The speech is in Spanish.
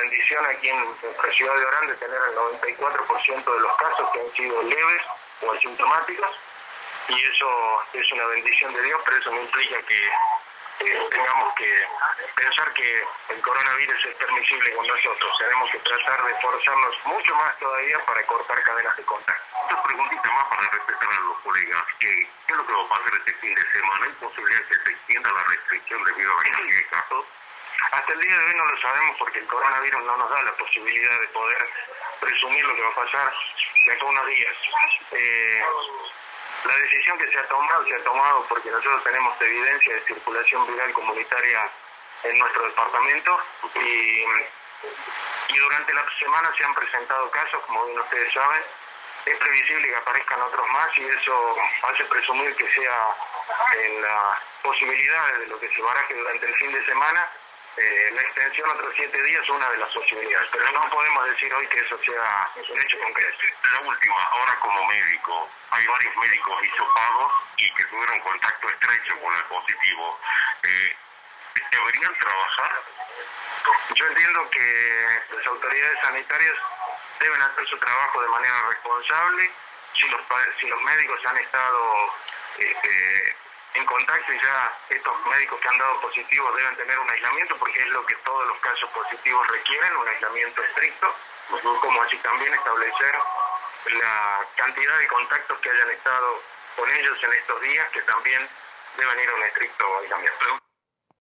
bendición aquí en nuestra ciudad de Orán de tener el 94% de los casos que han sido leves o asintomáticos y eso es una bendición de Dios, pero eso no implica que tengamos que pensar que el coronavirus es permisible con nosotros. Tenemos que tratar de esforzarnos mucho más todavía para cortar cadenas de contacto. Otra preguntita más para respetar a los colegas. ¿Qué, es lo que va a pasar este fin de semana? ¿Hay posibilidad que se extienda la restricción debido a la cantidad de casos? Hasta el día de hoy no lo sabemos porque el coronavirus no nos da la posibilidad de poder presumir lo que va a pasar de acá unos días. Eh, la decisión que se ha tomado, se ha tomado porque nosotros tenemos evidencia de circulación viral comunitaria en nuestro departamento y, y durante la semana se han presentado casos, como bien ustedes saben, es previsible que aparezcan otros más y eso hace presumir que sea en la posibilidad de lo que se baraje durante el fin de semana eh, la extensión a otros siete días es una de las posibilidades, pero no podemos decir hoy que eso sea un hecho concreto. La última, ahora como médico, hay varios médicos hisopados y que tuvieron contacto estrecho con el positivo. Eh, ¿Deberían trabajar? Yo entiendo que las autoridades sanitarias deben hacer su trabajo de manera responsable. Si los, si los médicos han estado eh, en contacto y ya estos médicos que han dado positivos deben tener un aislamiento porque es lo que todos los casos positivos requieren, un aislamiento estricto, como así también establecer la cantidad de contactos que hayan estado con ellos en estos días que también deben ir a un estricto aislamiento.